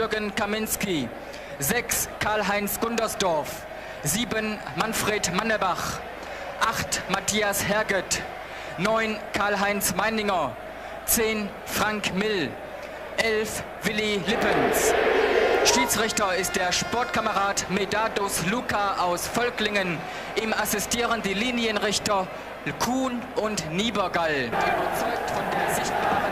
Jürgen Kaminski. 6 Karl-Heinz Gundersdorf. 7 Manfred Mannebach. 8 Matthias Herget. 9 Karl-Heinz Meininger. 10 Frank Mill. 11 Willi Lippens. Schiedsrichter ist der Sportkamerad Medardus Luca aus Völklingen. Ihm assistieren die Linienrichter Kuhn und Niebergall. Überzeugt von der sichtbaren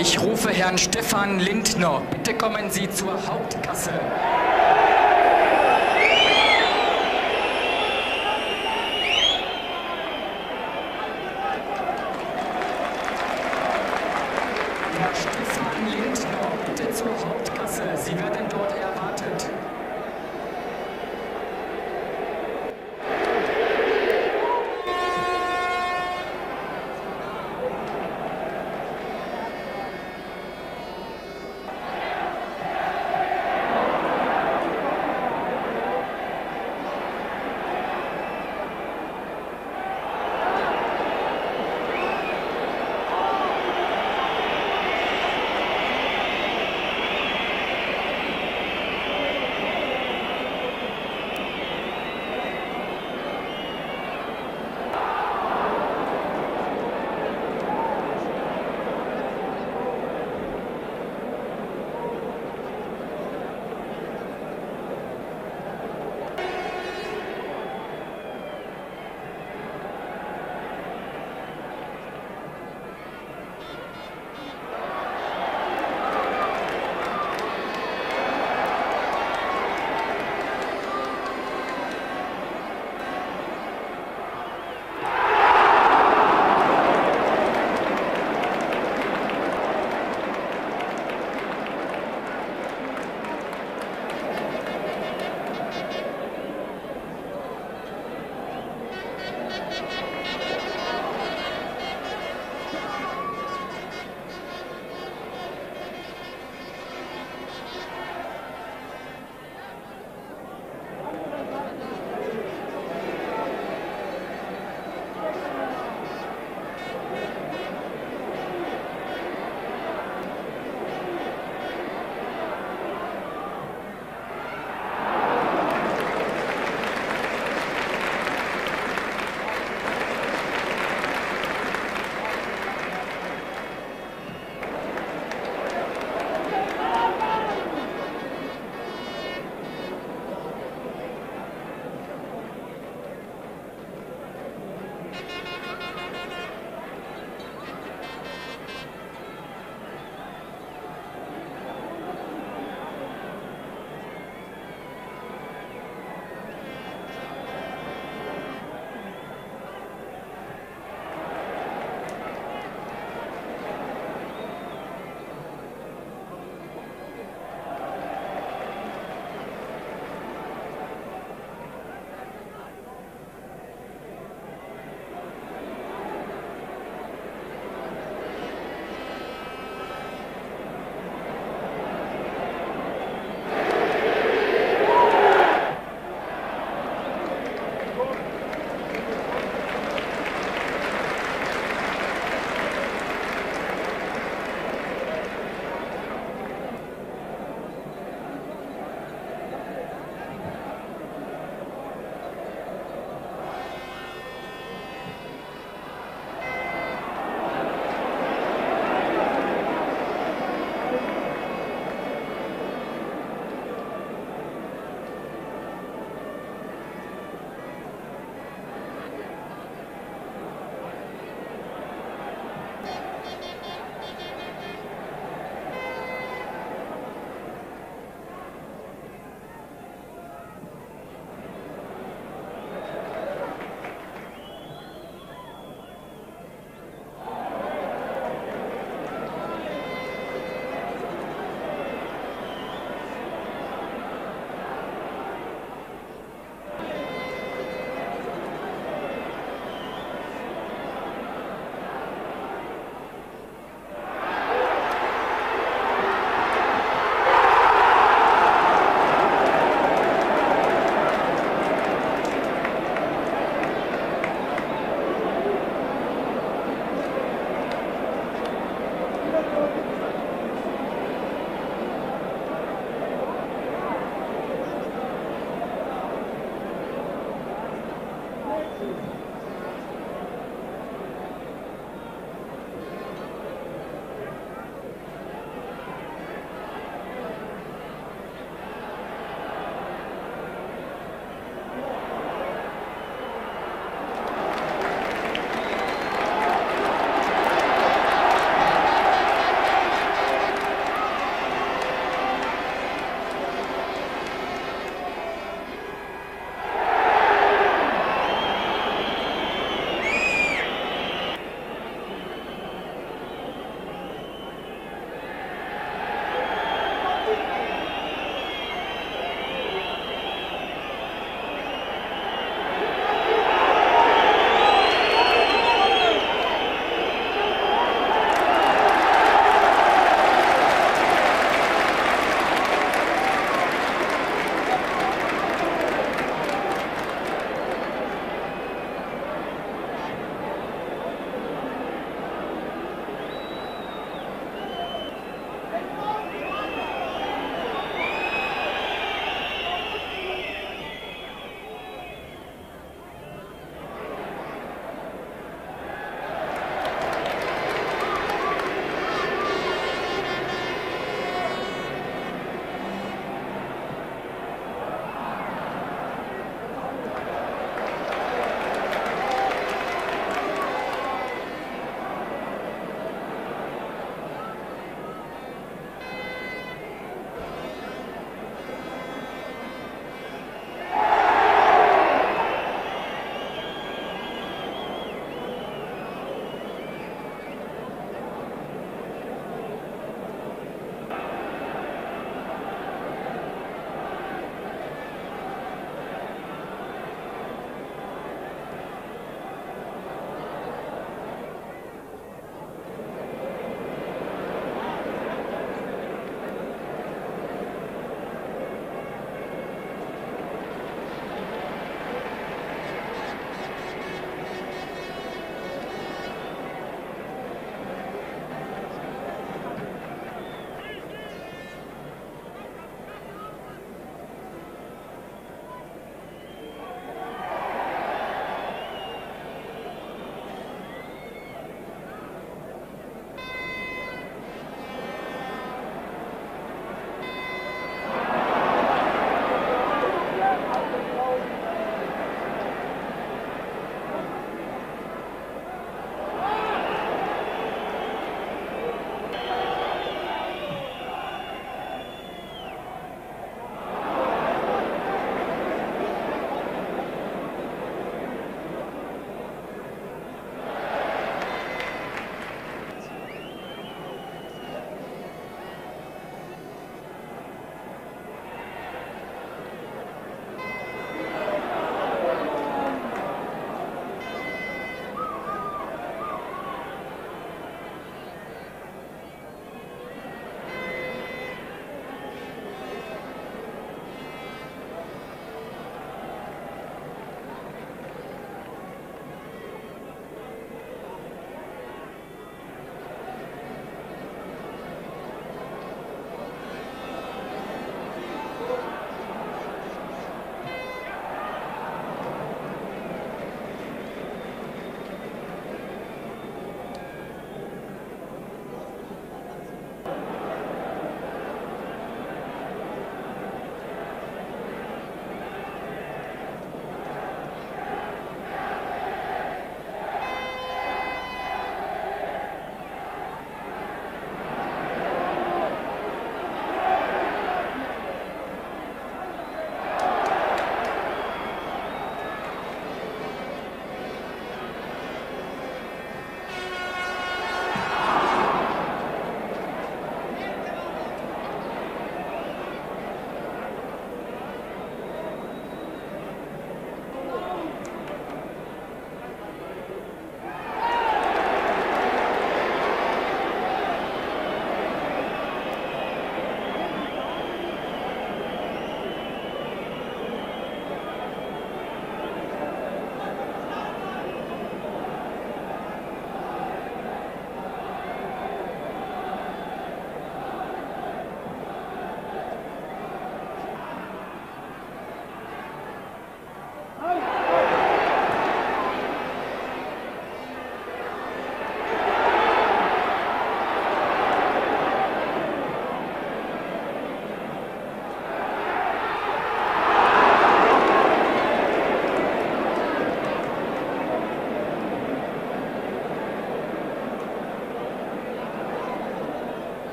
ich rufe Herrn Stefan Lindner. Bitte kommen Sie zur Hauptkasse.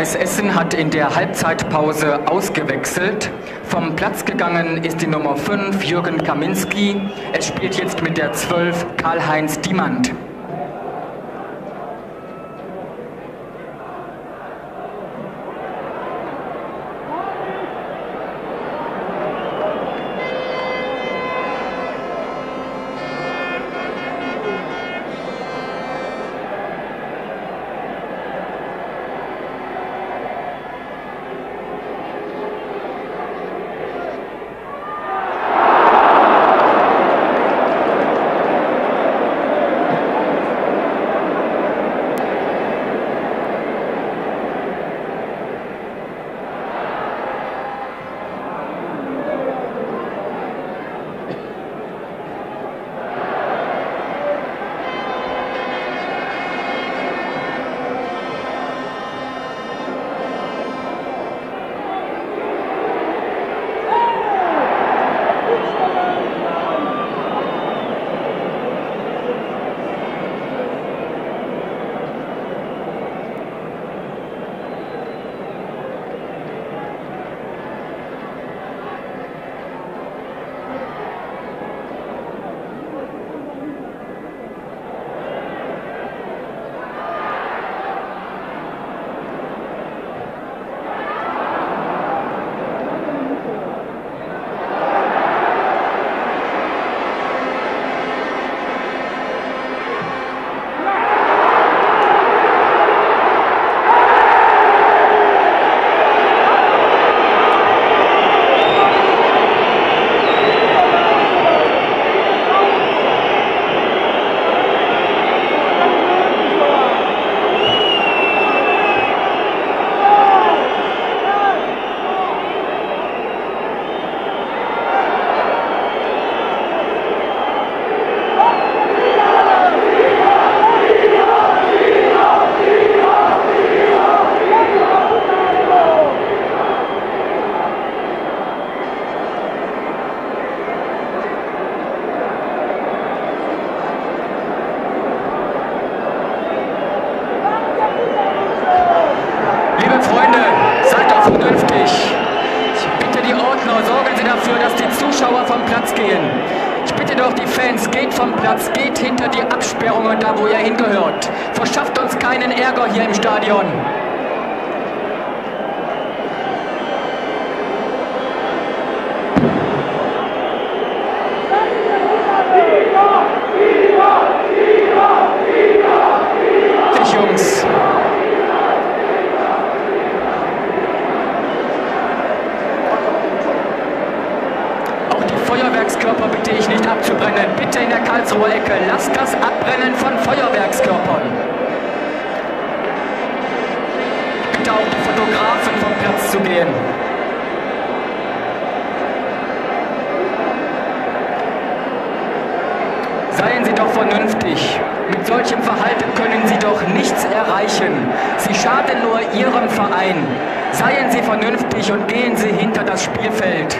Rot-Weiß Essen hat in der Halbzeitpause ausgewechselt. Vom Platz gegangen ist die Nummer 5 Jürgen Kaminski. Es spielt jetzt mit der 12 Karl-Heinz Diemand. solchem Verhalten können Sie doch nichts erreichen. Sie schaden nur Ihrem Verein. Seien Sie vernünftig und gehen Sie hinter das Spielfeld.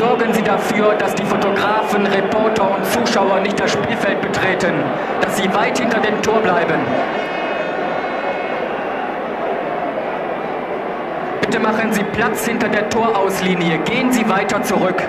Sorgen Sie dafür, dass die Fotografen, Reporter und Zuschauer nicht das Spielfeld betreten, dass sie weit hinter dem Tor bleiben. Bitte machen Sie Platz hinter der Torauslinie. Gehen Sie weiter zurück.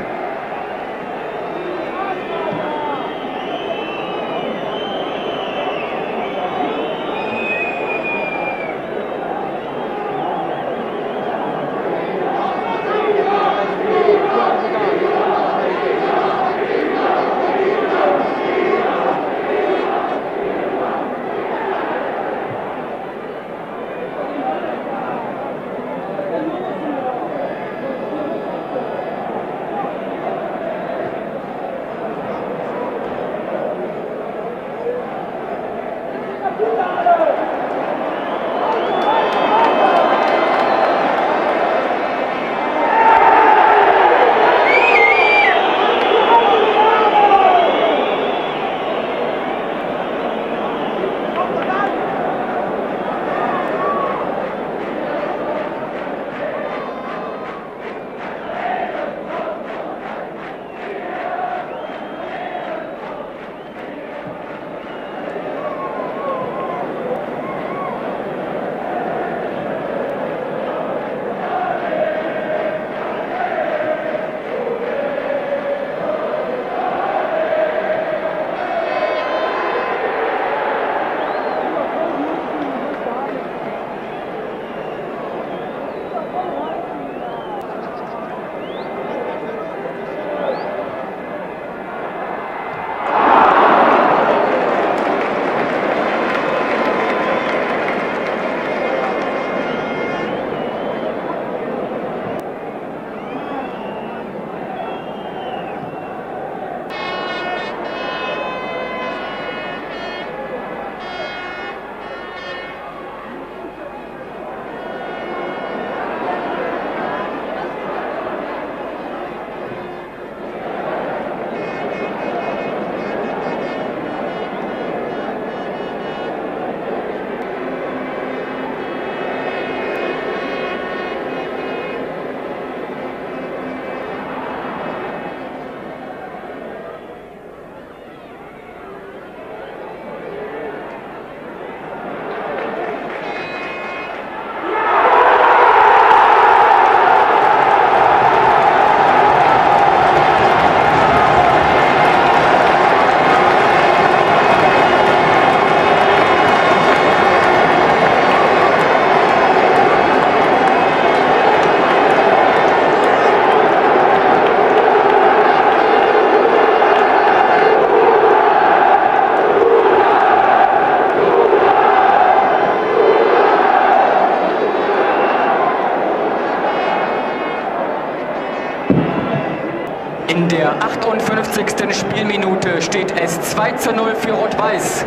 58. Spielminute steht es 2 zu 0 für Rot-Weiß.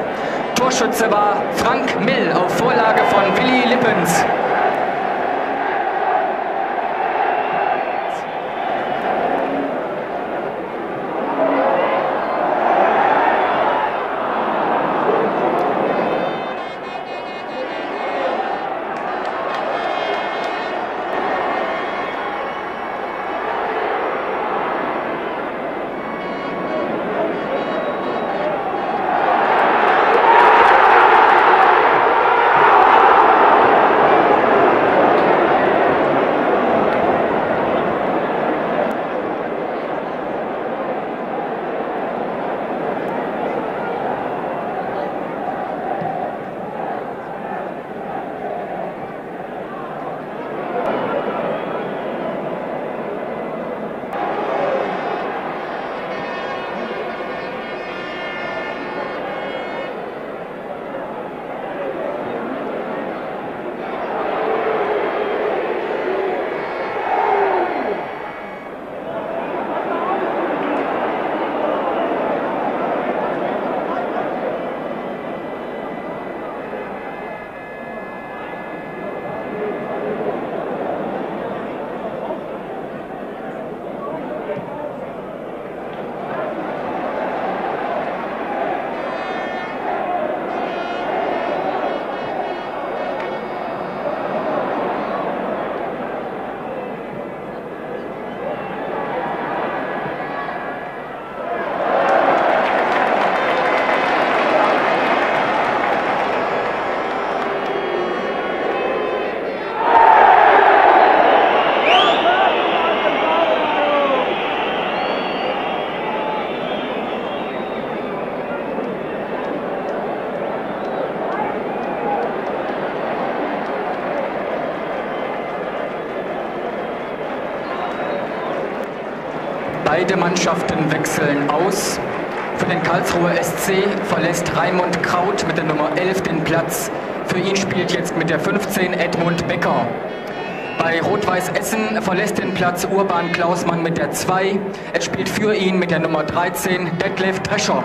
Torschütze war Frank Mill auf Vorlage von Willi Lippens. Mannschaften wechseln aus. Für den Karlsruher SC verlässt Raimund Kraut mit der Nummer 11 den Platz. Für ihn spielt jetzt mit der 15 Edmund Becker. Bei Rot-Weiß Essen verlässt den Platz Urban Klausmann mit der 2. Es spielt für ihn mit der Nummer 13 Detlef Drescher.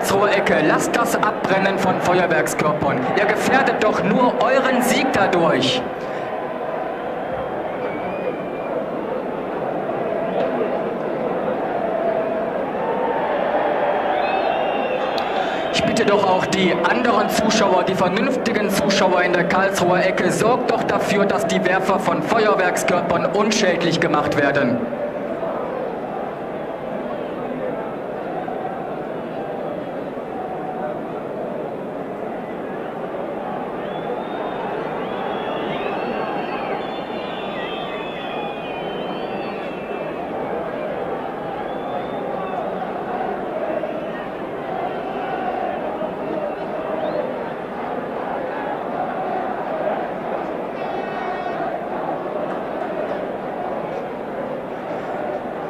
Karlsruher Ecke, lasst das Abbrennen von Feuerwerkskörpern. Ihr gefährdet doch nur euren Sieg dadurch. Ich bitte doch auch die anderen Zuschauer, die vernünftigen Zuschauer in der Karlsruher Ecke, sorgt doch dafür, dass die Werfer von Feuerwerkskörpern unschädlich gemacht werden.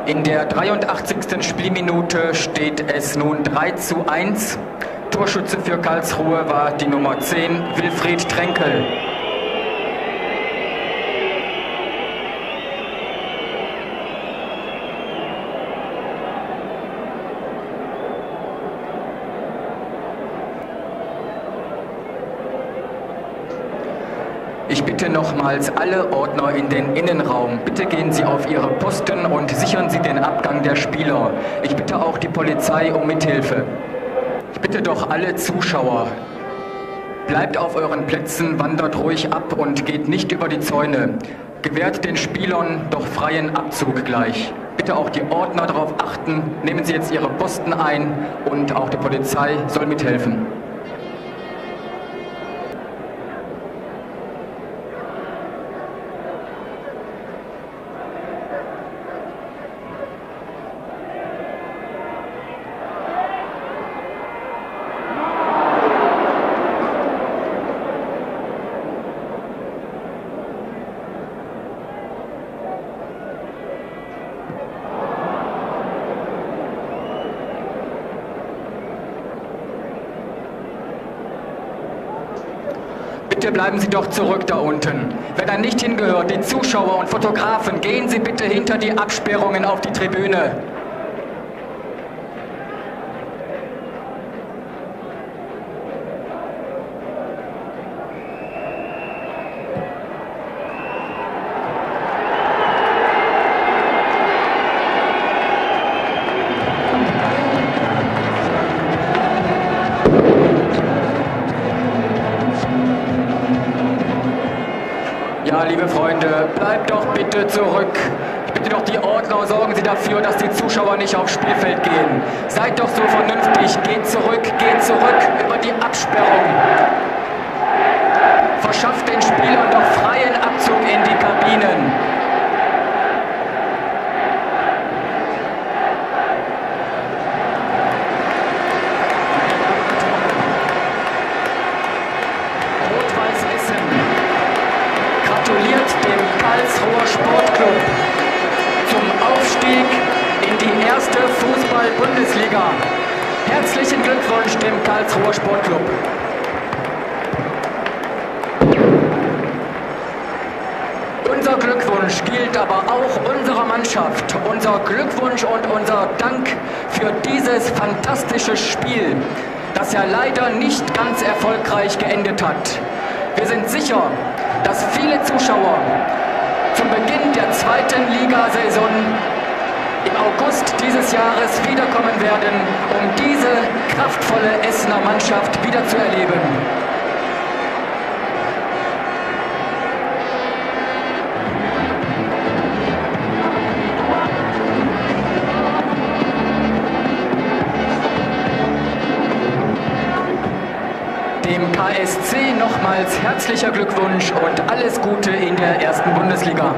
In der 83. Spielminute steht es nun 3 zu 1. Torschütze für Karlsruhe war die Nummer 10, Wilfried Tränkel. Ich bitte nochmals alle Ordner in den Innenraum. Bitte gehen Sie auf Ihre Posten und sichern Sie den Abgang der Spieler. Ich bitte auch die Polizei um Mithilfe. Ich bitte doch alle Zuschauer, bleibt auf euren Plätzen, wandert ruhig ab und geht nicht über die Zäune. Gewährt den Spielern doch freien Abzug gleich. Bitte auch die Ordner darauf achten, nehmen Sie jetzt Ihre Posten ein und auch die Polizei soll mithelfen. Bitte bleiben Sie doch zurück da unten. Wer da nicht hingehört, die Zuschauer und Fotografen, gehen Sie bitte hinter die Absperrungen auf die Tribüne. Freunde, bleibt doch bitte zurück. Ich bitte doch die Ordner, sorgen Sie dafür, dass die Zuschauer nicht aufs Spielfeld gehen. Seid doch so vernünftig, geht zurück, geht zurück über die Absperrung. Verschafft den Spielern doch freien Abzug in die Kabinen. Fußball-Bundesliga. Herzlichen Glückwunsch dem Karlsruher Sportclub. Unser Glückwunsch gilt aber auch unserer Mannschaft. Unser Glückwunsch und unser Dank für dieses fantastische Spiel, das ja leider nicht ganz erfolgreich geendet hat. Wir sind sicher, dass viele Zuschauer zum Beginn der zweiten Ligasaison im August dieses Jahres wiederkommen werden, um diese kraftvolle Essener Mannschaft wieder zu erleben. Dem KSC nochmals herzlicher Glückwunsch und alles Gute in der ersten Bundesliga.